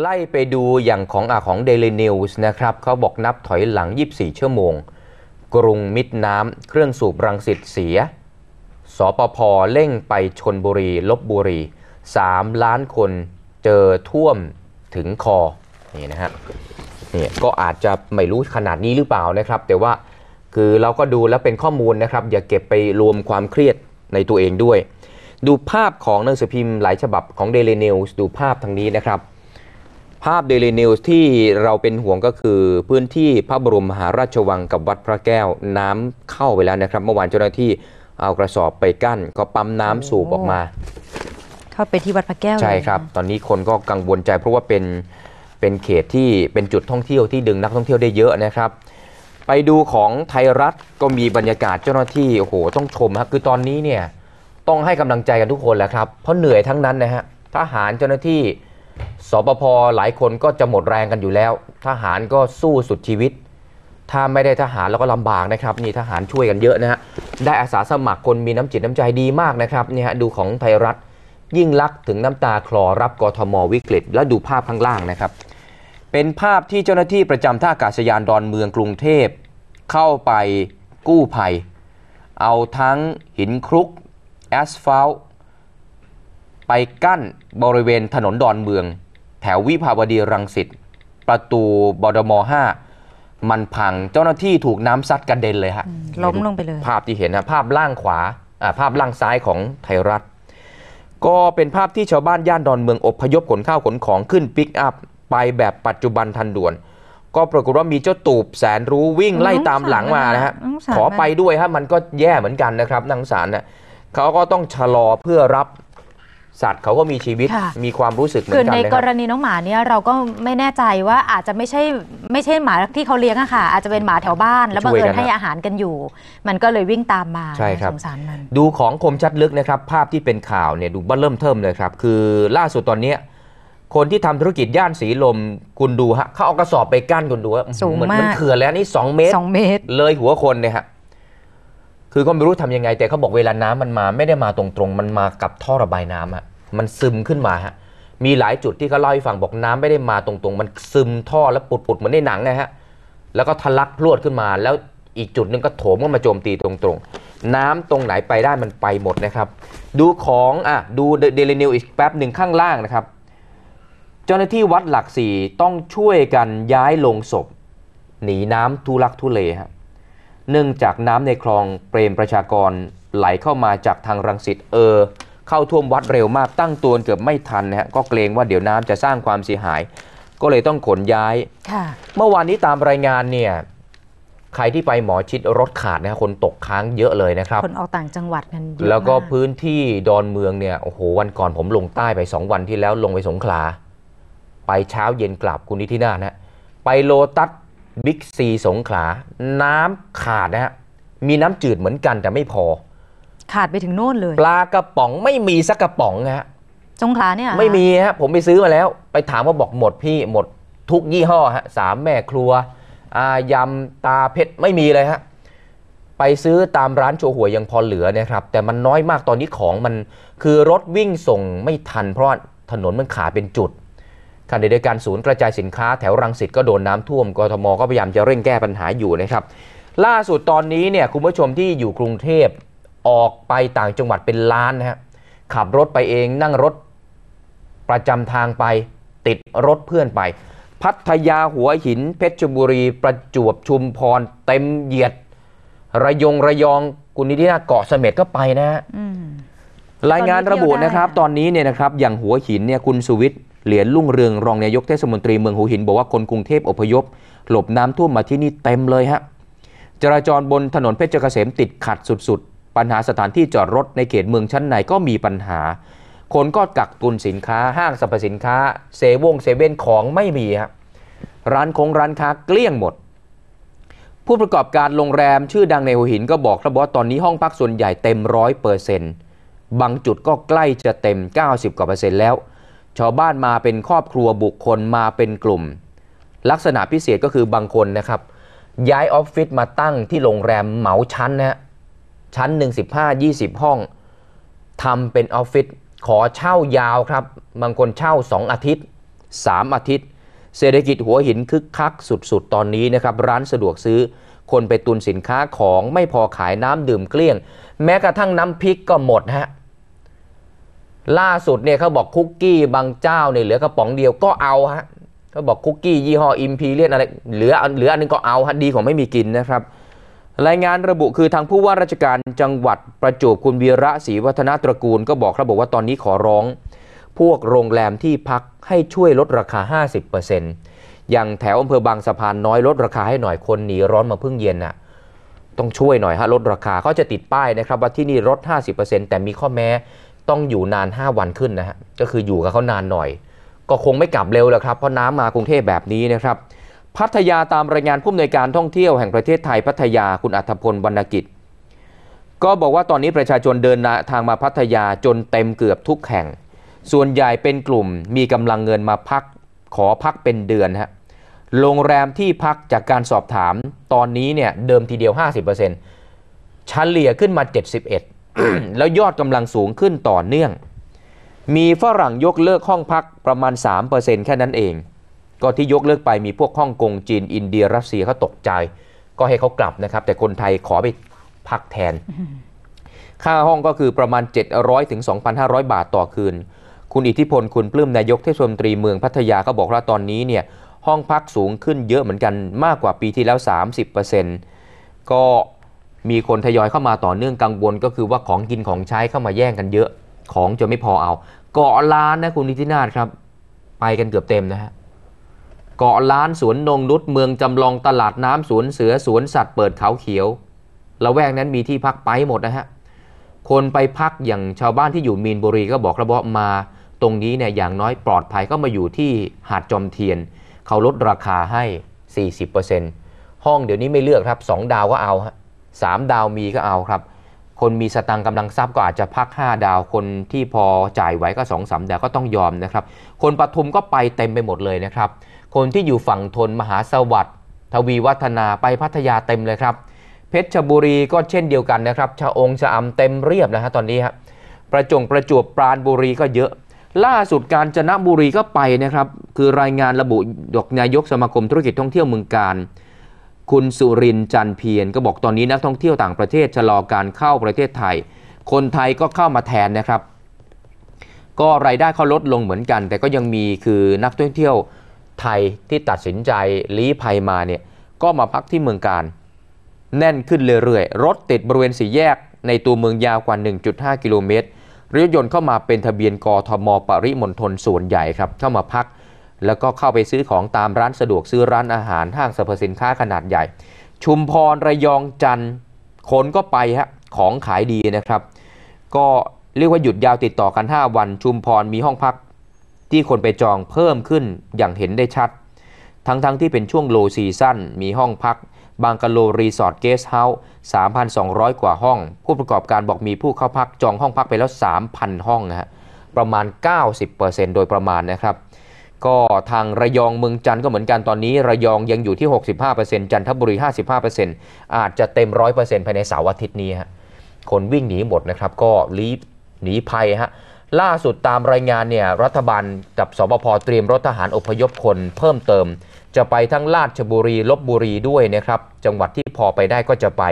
ไล่ไปดูอย่างของอของ Daily News นะครับเขาบอกนับถอยหลัง 24 ชั่วโมง กรุงมิตรน้ำเครื่องสูบรังสิตเสีย สปพเร่งไปชนบุรีลบบุรี 3 ล้านคนเจอท่วมถึงคอนี่นะฮะนี่ก็อาจจะไม่รู้ขนาดนี้หรือเปล่านะครับ แต่ว่าคือเราก็ดูแล้วเป็นข้อมูลนะครับ อย่าเก็บไปรวมความเครียดในตัวเองด้วย ดูภาพของหนังสือพิมพ์หลายฉบับของ Daily News ดูภาพทางนี้นะครับ ภาพ Daily News ที่เราเป็นห่วงก็คือพื้นที่พระบรมมหาราชวังกับวัดพระแก้วน้ำเข้าไปแล้วนะครับ เมื่อวานเจ้าหน้าที่เอากระสอบไปกั้น ก็ปั๊มน้ำสูบออกมา เข้าไปที่วัดพระแก้วเลยใช่ครับ ตอนนี้คนก็กังวลใจเพราะว่าเป็นเป็นเขตที่เป็นจุดท่องเที่ยวที่ดึงนักท่องเที่ยวได้เยอะนะครับ ไปดูของไทยรัฐก็มีบรรยากาศเจ้าหน้าที่โอ้โหต้องชมครับคือตอนนี้เนี่ยต้องให้กำลังใจกันทุกคนแหละครับเพราะเหนื่อยทั้งนั้นนะฮะทหารเจ้าหน้าที่ สปภหลายคนก็จะหมดแรงกันอยู่แล้ว ทหารก็สู้สุดชีวิต ถ้าไม่ได้ทหารแล้วก็ลำบากนะครับนี่ทหารช่วยกันเยอะนะฮะได้อาสาสมัครคนมีน้ำจิตน้ำใจดีมากนะครับเนี่ยฮะดูของไทยรัฐยิ่งลักถึงน้ำตาคลอรับกทมวิกฤต และดูภาพข้างล่างนะครับ เป็นภาพที่เจ้าหน้าที่ประจำท่าอากาศยานดอนเมืองกรุงเทพ เข้าไปกู้ภัย เอาทั้งหินครุกแอสฟัลต์ ไปกั้นบริเวณถนนดอนเมือง แถววิภาวดีรังสิตประตูบดม 5 มันพังเจ้าหน้าที่ถูกน้ำซัดกระเด็นเลยฮะล้มลงไปเลย ภาพที่เห็นนะภาพล่างขวาอ่าภาพล่างซ้ายของไทยรัฐ ก็เป็นภาพที่ชาวบ้านย่านดอนเมืองอพยพขนข้าวขนของขึ้นปิกอัพไปแบบปัจจุบันทันด่วน ก็ปรากฏว่ามีเจ้าตูบแสนรู้วิ่งไล่ตามหลังมานะฮะน้องสารขอไปด้วยฮะมันก็แย่เหมือนกันนะครับนังสารนะเขาก็ต้องชะลอเพื่อรับ สัตว์เขาก็มีชีวิตค่ะมีความรู้สึกเหมือคือนกันในนะคกรับรณีน้องหมาเนี่ยเราก็ไม่แน่ใจว่าอาจจะไม่ใช่ไม่ใช่หมาที่เขาเลี้ยงอะค่ะ อาจจะเป็นหมาแถวบ้าน แล้วบังช่วยเอิกัญนให้นะอาหารกันอยู่ มันก็เลยวิ่งตามมาใช่ครับสงสารมันดูของคมชัดลึกนะครับ ภาพที่เป็นข่าวเนี่ยดูบ้าเริ่มเทิมเลยครับ คือล่าสุดตอนเนี้ยคนที่ทำธุรกิจย่านสีลมคุณดูฮะเขาเอากระสอบไปกั้นคุณดูว่าสูงเหมือนมากมันเขื่อนแล้วนี่2เมตรสองเมตร เลยหัวคนเนี่ยฮะคือก็ไม่รู้ทำยังไง แต่เขาบอกเวลาน้ำมันมาไม่ได้มาตรงๆ มันมากับท่อระบายน้ำฮะ มันซึมขึ้นมาฮะมีหลายจุดที่เขาเล่าให้ฟังบอกน้ำไม่ได้มาตรงๆ มันซึมท่อแล้วปุดๆเหมือนในหนังนะฮะแล้วก็ทะลักพรวดขึ้นมา แล้วอีกจุดหนึงก็โถมเข้ามาโจมตีตรงๆ น้ำตรงไหนไปได้มันไปหมดนะครับ ดูของอะดูเดลินิวอีกแป๊บหนึ่งข้างล่างนะครับ เจ้าหน้าที่วัดหลักสี่ต้องช่วยกันย้ายลงศพ หนีน้ำทุลักทุเลฮะเนื่องจากน้ำในคลองเปรมประชากรไหลเข้ามาจากทางรังสิตเออ เข้าท่วมวัดเร็วมากตั้งตัวเกือบไม่ทันนะฮะก็เกรงว่าเดี๋ยวน้ำจะสร้างความเสียหาย ก็เลยต้องขนย้ายค่ะเมื่อวานนี้ตามรายงานเนี่ยใครที่ไปหมอชิดรถขาดนะฮะคนตกค้างเยอะเลยนะครับ คนออกต่างจังหวัดกันเยอะแล้วก็มาพื้นที่ดอนเมืองเนี่ยโอ้โหวันก่อนผมลงใต้ไป 2 วันที่แล้วลงไปสงขลา ไปเช้าเย็นกลับคุณนิธินาถนะไปโลตัสบิ๊กซีสงขลา น้ำขาดนะฮะมีน้ำจืดเหมือนกันแต่ไม่พอ ขาดไปถึงโน่นเลย ปลากระป๋องไม่มีสักกระป๋องนะฮะสงขลาเนี่ยเหรอไม่มีฮะผมไปซื้อมาแล้ว ไปถามว่าบอกหมดพี่หมดทุกยี่ห้อฮะสามแม่ครัวอายำตาเพชรไม่มีเลยฮะไปซื้อตามร้านโชห่วยยังพอเหลือนะครับ แต่มันน้อยมากตอนนี้ของมันคือรถวิ่งส่งไม่ทัน เพราะว่าถนนมันขาดเป็นจุดขณะเดียวกันศูนย์กระจายสินค้าแถวรังสิตก็โดนน้ำท่วมกทมก็พยายามจะเร่งแก้ปัญหาอยู่นะครับ ล่าสุดตอนนี้เนี่ยคุณผู้ชมที่อยู่กรุงเทพ ออกไปต่างจังหวัดเป็นล้านนะฮะขับรถไปเองนั่งรถประจำทางไปติดรถเพื่อนไป พัทยาหัวหินเพชรบุรีประจวบชุมพร เต็มเหยียด ระยงระยองกุณิธินาเกาะเสม็ดก็ไปนะฮะอืมรายงานระบุนะครับตตออนนนี้นี้เที่ยวได้เนี่ยนะครับอย่างหัวหินเนี่ยคุณสุวิทย์เหรียญลุ่งเรืองรองนายกเทศมนตรีเมืองหัวหิน บอกว่าคนกรุงเทพอพยพ หลบน้ำท่วมมาที่นี่เต็มเลยฮะจราจรบนถนนเพชรเกษมติดขัดสุดๆ ปัญหาสถานที่จอดรถในเขตเมืองชั้นในก็มีปัญหา คนก็กักตุนสินค้าห้างสรรพสินค้า เซเวงเซเว่นของไม่มีฮะร้านคงร้านค้าเกลี้ยงหมด ผู้ประกอบการโรงแรมชื่อดังในหัวหินก็บอกครับว่าตอนนี้ห้องพักส่วนใหญ่เต็มร้อยเปอร์เซ็นต์บางจุดก็ใกล้จะเต็ม 90 กว่าเปอร์เซ็นต์แล้ว ชาวบ้านมาเป็นครอบครัวบุคคลมาเป็นกลุ่ม ลักษณะพิเศษก็คือบางคนนะครับ ย้ายออฟฟิศมาตั้งที่โรงแรมเหมาชั้นนะฮะ ชั้นหนึ่งสิบห้ายี่สิบห้องทำเป็นออฟฟิศขอเช่ายาวครับ บางคนเช่า 2 อาทิตย์ 3 อาทิตย์ เศรษฐกิจหัวหินคึกคักสุดๆ ตอนนี้นะครับ ร้านสะดวกซื้อ คนไปตุนสินค้าของไม่พอขายน้ำดื่มเกลี้ยง แม้กระทั่งน้ำพริกก็หมดฮะล่าสุดเนี่ยเขาบอกคุกกี้บางเจ้าเนี่ยเหลือกระป๋องเดียวก็เอาฮะเขาบอกคุกกี้ยี่ห้ออิมพีเรียนอะไรเหลือเหลืออันนึงก็เอาฮะดีกว่าไม่มีกินนะครับ รายงานระบุคือทางผู้ว่าราชการจังหวัดประจวบคุณวีระศรีวัฒนตระกูลก็บอกครับบอกว่าตอนนี้ขอร้อง พวกโรงแรมที่พักให้ช่วยลดราคา 50%อย่างแถวอำเภอบางสะพานน้อยลดราคาให้หน่อยคนหนีร้อนมาเพิ่งเย็นน่ะต้องช่วยหน่อยฮะลดราคาเขาจะติดป้ายนะครับว่าที่นี่ลด 50%แต่มีข้อแม้ต้องอยู่นาน 5 วันขึ้นนะฮะก็คืออยู่กับเขานานหน่อย ก็คงไม่กลับเร็วแล้วครับเพราะน้ำมากรุงเทพแบบนี้นะครับ พัทยาตามรายงานผู้อำนวยการท่องเที่ยวแห่งประเทศไทยพัทยาคุณอัธพลวรรณกิจ ก็บอกว่าตอนนี้ประชาชนเดินทางมาพัทยาจนเต็มเกือบทุกแห่ง ส่วนใหญ่เป็นกลุ่มมีกำลังเงินมาพักขอพักเป็นเดือนฮะโรงแรมที่พักจากการสอบถามตอนนี้เนี่ยเดิมทีเดียว 50%เฉลี่ยขึ้นมา 71 แล้วยอดกำลังสูงขึ้นต่อเนื่อง มีฝรั่งยกเลิกห้องพักประมาณ 3%แค่นั้นเอง ก็ที่ยกเลิกไปมีพวกฮ่องกงจีน อินเดียรัสเซียเขาตกใจ ก็ให้เขากลับนะครับ แต่คนไทยขอไปพักแทน ค่าห้องก็คือประมาณ 700ถึง2,500 บาทต่อคืน คุณอิทธิพลคุณปลื้มนายกเทศมนตรีเมืองพัทยาก็บอกว่าตอนนี้เนี่ยห้องพักสูงขึ้นเยอะเหมือนกันมากกว่าปีที่แล้ว 30%ก็มีคนทยอยเข้ามาต่อเนื่องกังวลก็คือว่าของกินของใช้เข้ามาแย่งกันเยอะของจะไม่พอเอา เกาะล้านนะคุณนิตินาถครับ ไปกันเกือบเต็มนะฮะ เกาะล้านสวนนงนุษเมืองจำลองตลาดน้ำสวนเสือสวนสัตว์เปิดเขาเขียวละแวกนั้นมีที่พักไปหมดนะฮะคนไปพักอย่างชาวบ้านที่อยู่มีนบุรีก็บอกระบอกมาตรงนี้เนี่ยอย่างน้อยปลอดภัยก็มาอยู่ที่หาดจอมเทียน เขาลดราคาให้ 40%ห้องเดี๋ยวนี้ไม่เลือกครับ 2 ดาวก็เอาฮะสามดาวมีก็เอาครับ คนมีสตังค์กำลังทรัพย์ก็อาจจะพัก 5 ดาวคนที่พอจ่ายไหวก็2อสดาวก็ต้องยอมนะครับ คนปทุมก็ไปเต็มไปหมดเลยนะครับ คนที่อยู่ฝั่งทนมหาสวัสดิ์ทวีวัฒนาไปพัทยาเต็มเลยครับ เพชรบุรีก็เช่นเดียวกันนะครับชะองชะอำเต็มเรียบนะฮะตอนนี้ฮะประจงประจวบปราณบุรีก็เยอะ ล่าสุดการจนบุรีก็ไปนะครับคือรายงานระบุดอกนายกสมาคมธุรกิจท่องเที่ยวเมืองการ คุณสุรินทร์จันเพียรก็บอกตอนนี้นักท่องเที่ยวต่างประเทศชะลอการเข้าประเทศไทย คนไทยก็เข้ามาแทนนะครับ ก็รายได้เขาลดลงเหมือนกัน แต่ก็ยังมีคือนักท่องเที่ยว ไทยที่ตัดสินใจลี้ภัยมาเนี่ยก็มาพักที่เมืองการ แน่นขึ้นเรื่อยๆ รถติดบริเวณสี่แยกในตัวเมืองยาวกว่า 1.5 กิโลเมตรรถยนต์เข้ามาเป็นทะเบียนกทมปริมณฑลส่วนใหญ่ครับเข้ามาพัก แล้วก็เข้าไปซื้อของตามร้านสะดวกซื้อร้านอาหารห้างสรรพสินค้าขนาดใหญ่ ชุมพรระยองจันทร์คนก็ไปฮะของขายดีนะครับ ก็เรียกว่าหยุดยาวติดต่อกัน 5 วัน ชุมพรมีห้องพัก ที่คนไปจองเพิ่มขึ้นอย่างเห็นได้ชัด ทั้งๆที่เป็นช่วง low season มีห้องพัก บังกะโลรีสอร์ทเกสต์เฮาส์3,200 กว่าห้อง ผู้ประกอบการบอกมีผู้เข้าพักจองห้องพักไปแล้ว 3,000 ห้องนะฮะประมาณ 90%โดยประมาณนะครับ ก็ทางระยองเมืองจันทร์ก็เหมือนกันตอนนี้ระยองยังอยู่ที่ 65%จันทบุรี 55%อาจจะเต็ม 100%ภายในเสาร์อาทิตย์นี้ฮะคนวิ่งหนีหมดนะครับก็รีบหนีภัยฮะ ล่าสุดตามรายงานเนี่ยรัฐบาลกับสบพเตรียมรถทหารอพยพคนเพิ่มเติม จะไปทั้งราชบุรีลบบุรีด้วยนะครับ จังหวัดที่พอไปได้ก็จะไป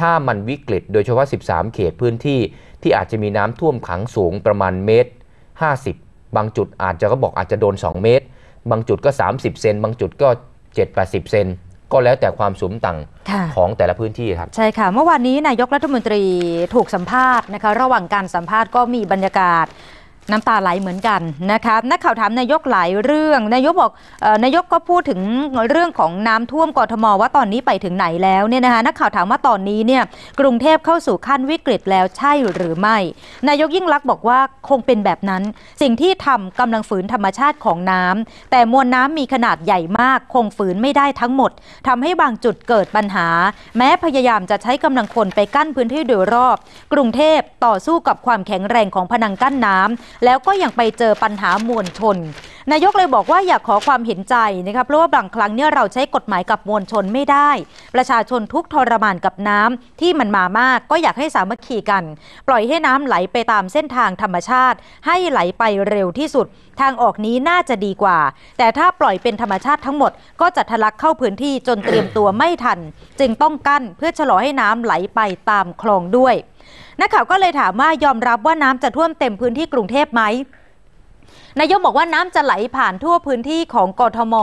ถ้ามันวิกฤตโดยเฉพาะ 13 เขตพื้นที่ ที่อาจจะมีน้ำท่วมขังสูงประมาณเมตร 50 บางจุดอาจจะก็บอกอาจจะโดน 2 เมตร บางจุดก็ 30 เซนบางจุดก็ 7-80 เซน ก็แล้วแต่ความสูงต่างค่ะของแต่ละพื้นที่ครับ ใช่ค่ะ เมื่อวานนี้นายกรัฐมนตรีถูกสัมภาษณ์นะคะ ระหว่างการสัมภาษณ์ก็มีบรรยากาศ น้ำตาไหลเหมือนกันนะคะนักข่าวถามนายกหลายเรื่อง นายกบอกออนายกก็พูดถึงเรื่องของน้ำท่วมกทมว่าตอนนี้ไปถึงไหนแล้วเนี่ยนะคะนักข่าวถามว่าตอนนี้เนี่ยกรุงเทพเข้าสู่ขั้นวิกฤตแล้วใช่หรือไม่ นายกยิ่งลักษณ์บอกว่าคงเป็นแบบนั้น สิ่งที่ทำกำลังฝืนธรรมชาติของน้ำแต่มวลน้ำมีขนาดใหญ่มาก คงฝืนไม่ได้ทั้งหมดทำให้บางจุดเกิดปัญหา แม้พยายามจะใช้กำลังคนไปกั้นพื้นที่โดยรอบ กรุงเทพต่อสู้กับความแข็งแรงของพนังกั้นน้ำแล้วก็ยังไปเจอปัญหามวลชน นายกเลยบอกว่าอยากขอความเห็นใจนะคะเพราะว่าบางครั้งเนี่ยเราใช้กฎหมายกับมวลชนไม่ได้ ประชาชนทุกทรมานกับน้ำที่มันมามาก ก็อยากให้สามัคคีกัน ปล่อยให้น้ำไหลไปตามเส้นทางธรรมชาติ ให้ไหลไปเร็วที่สุด ทางออกนี้น่าจะดีกว่า แต่ถ้าปล่อยเป็นธรรมชาติทั้งหมด ก็จะทะลักเข้าพื้นที่จนเตรียมตัวไม่ทัน จึงต้องกั้นเพื่อชะลอให้น้ำไหลไปตามคลองด้วยนักข่าวก็เลยถามว่ายอมรับว่าน้ำจะท่วมเต็มพื้นที่กรุงเทพไหม นายกบอกว่าน้ำจะไหลผ่านทั่วพื้นที่ของกทม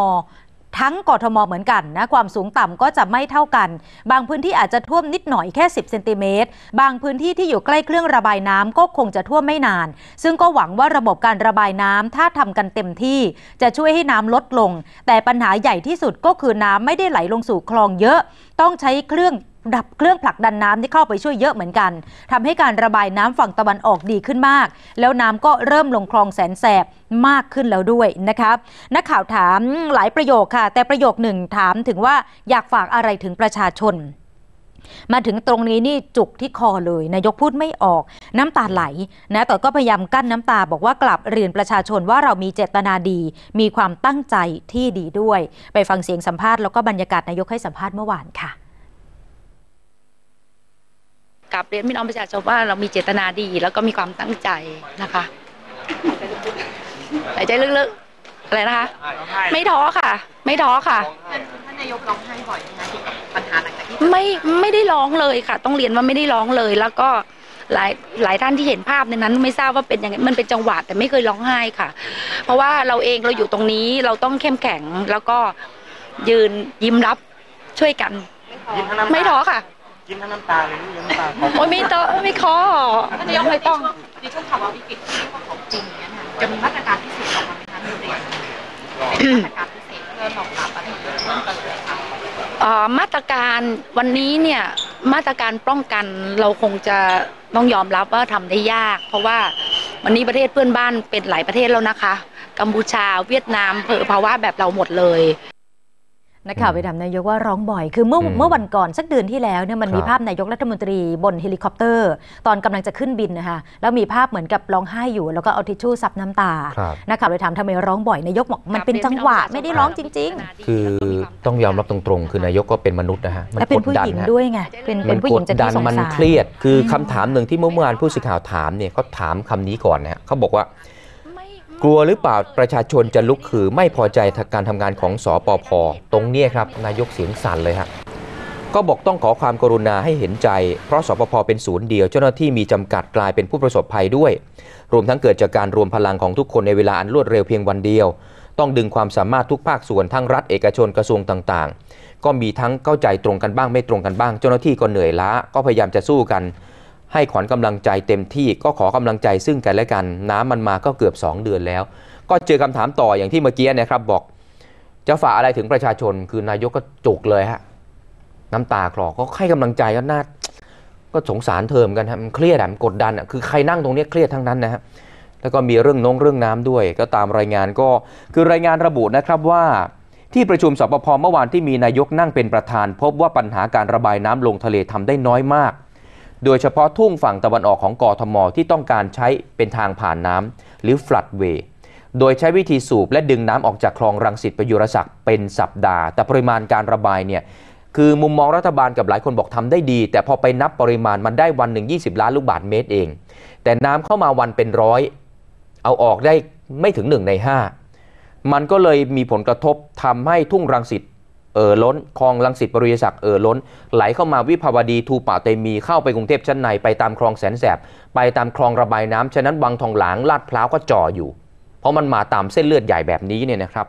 ทั้งกทมเหมือนกันนะความสูงต่ำก็จะไม่เท่ากัน บางพื้นที่อาจจะท่วมนิดหน่อยแค่ 10เซนติเมตรบางพื้นที่ที่อยู่ใกล้เครื่องระบายน้ำก็คงจะท่วมไม่นาน ซึ่งก็หวังว่าระบบการระบายน้ำถ้าทำกันเต็มที่ จะช่วยให้น้ำลดลง แต่ปัญหาใหญ่ที่สุดก็คือน้ำไม่ได้ไหลลงสู่คลองเยอะ ต้องใช้เครื่อง ดับเครื่องผลักดันน้ำที่เข้าไปช่วยเยอะเหมือนกันทำให้การระบายน้ำฝั่งตะวันออกดีขึ้นมาก แล้วน้ำก็เริ่มลงคลองแสนแสบมากขึ้นแล้วด้วยนะครับนักข่าวถามหลายประโยคค่ะ แต่ประโยคหนึ่งถามถึงว่าอยากฝากอะไรถึงประชาชน มาถึงตรงนี้นี่จุกที่คอเลยนายกพูดไม่ออก น้ำตาไหลนะแต่ก็พยายามกั้นน้ำตาบอกว่ากลับเรียนประชาชนว่าเรามีเจตนาดี มีความตั้งใจที่ดีด้วย ไปฟังเสียงสัมภาษณ์แล้วก็บรรยากาศนายกให้สัมภาษณ์เมื่อวานค่ะ กับเรียนพี่น้องประชาชนว่าเรามีเจตนาดี แล้วก็มีความตั้งใจนะคะหายใจลึกๆอะไรนะคะ ไม่ท้อค่ะ ไม่ท้อค่ะท่านนายกร้องไห้บ่อยนะคะเกี่ยวกับปัญหาหลังจากที่ไม่ไม่ได้ร้องเลยค่ะ ต้องเรียนว่าไม่ได้ร้องเลย แล้วก็หลายหลายท่านที่เห็นภาพในนั้นไม่ทราบว่าเป็นยังไงมันเป็นจังหวะแต่ไม่เคยร้องไห้ค่ะ เพราะว่าเราเองเราอยู่ตรงนี้เราต้องเข้มแข็งแล้วก็ยืนยิ้มรับช่วยกันยิ้มทั้งน้ำตาไม่ท้อค่ะ ยิ้มทั้งน้ำตาเลยนี่ยิ้มน้ำตาโอ้ยไม่ท้อไม่ท้อท่านนายกไม่ต้องในช่วงภาวะวิกฤตที่ว่าของจริงอย่างเงี้ยนะคะจะมีมาตรการพิเศษออกมาไหมคะในเรื่องเป็นมาตรการพิเศษเพื่อรองรับอะไรเพิ่มเติมเลยค่ะเอ่อมาตรการวันนี้เนี่ยมาตรการป้องกันเราคงจะต้องยอมรับว่าทำได้ยาก เพราะว่าวันนี้ประเทศเพื่อนบ้านเป็นหลายประเทศแล้วนะคะ กัมพูชาเวียดนามเจอภาวะแบบเราหมดเลย นักข่าวไปถามนายกว่าร้องบ่อย คือเมื่ออืมเมื่อวันก่อนสักเดือนที่แล้วเนี่ยมันมีครับภาพนายกรัฐมนตรีบนเฮลิคอปเตอร์ ตอนกำลังจะขึ้นบินนะคะแล้วมีภาพเหมือนกับร้องไห้อยู่ แล้วก็เอาทิชชู่ซับน้ำตาครับนักข่าวเลยถามทำไมร้องบ่อยนายกบอกมันเป็นจังหวะไม่ได้ร้องจริงคือต้องยอมรับตรงๆ คือนายกก็เป็นมนุษย์นะฮะๆมันกดดันฮะ และเป็นผู้หญิงด้วยไงเป็นเป็นผู้หญิงจะกดดันที่สงสารมันเครียด คือคำถามหนึ่งที่เมื่อวานผู้สื่อข่าวถามเนี่ยเขาถามคำนี้ก่อนนะฮะเขาบอกว่า กลัวหรือเปล่าประชาชนจะลุกคือไม่พอใจการทำงานของสอปพตรงเนี้ครับนายกเสียงสั่นเลยฮะก็บอกต้องขอความกรุณาให้เห็นใจ เพราะสปพเป็นศูนย์เดียวเจ้าหน้าที่มีจำกัดกลายเป็นผู้ประสบภัยด้วย รวมทั้งเกิดจากการรวมพลังของทุกคนในเวลาอันรวดเร็วเพียงวันเดียว ต้องดึงความสามารถทุกภาคส่วนทั้งรัฐเอกชนกระทรวงต่างๆ ก็มีทั้งเข้าใจตรงกันบ้างไม่ตรงกันบ้าง เจ้าหน้าที่ก็เหนื่อยล้าก็พยายามจะสู้กัน ให้ขวัญกำลังใจเต็มที่ก็ขอกำลังใจซึ่งกันและกัน น้ำมันมาก็เกือบ 2 เดือนแล้ว ก็เจอคำถามต่ออย่างที่เมื่อกี้นะครับบอก จะฝากอะไรถึงประชาชน คือนายกก็จุกเลยฮะน้ำตาคลอก็ให้กำลังใจก็น่าก็สงสารเธอมกันฮะมันเครียดอะมันกดดันอะคือใครนั่งตรงนี้เครียดทั้งนั้นนะฮะแล้วก็มีเรื่องนงเรื่องน้ำด้วย ก็ตามรายงานก็คือรายงานระบุนะครับว่าที่ประชุมสปพเมื่อวานที่มีนายกนั่งเป็นประธาน พบว่าปัญหาการระบายน้ำลงทะเลทำได้น้อยมาก โดยเฉพาะทุ่งฝั่งตะวันออกของกทมที่ต้องการใช้เป็นทางผ่านน้ำหรือ flood way โดยใช้วิธีสูบและดึงน้ำออกจากคลองรังสิตประยุรศักดิ์เป็นสัปดาห์ แต่ปริมาณการระบายเนี่ยคือมุมมองรัฐบาลกับหลายคนบอกทำได้ดี แต่พอไปนับปริมาณมันได้วันหนึ่ง20 ล้านลูกบาศก์เมตรเอง แต่น้ำเข้ามาวันเป็นร้อย เอาออกได้ไม่ถึง 1 ใน 5 มันก็เลยมีผลกระทบทำให้ทุ่งรังสิต เอ่อล้นคลองลังสิตบริยศักดิ์เอ่อล้น ไหลเข้ามาวิภาวดีทูป่าเตมีเข้าไปกรุงเทพชั้นในไปตามคลองแสนแสบ ไปตามคลองระบายน้ำฉะนั้นวังทองหลางลาดพร้าวก็จ่ออยู่ เพราะมันมาตามเส้นเลือดใหญ่แบบนี้เนี่ยนะครับ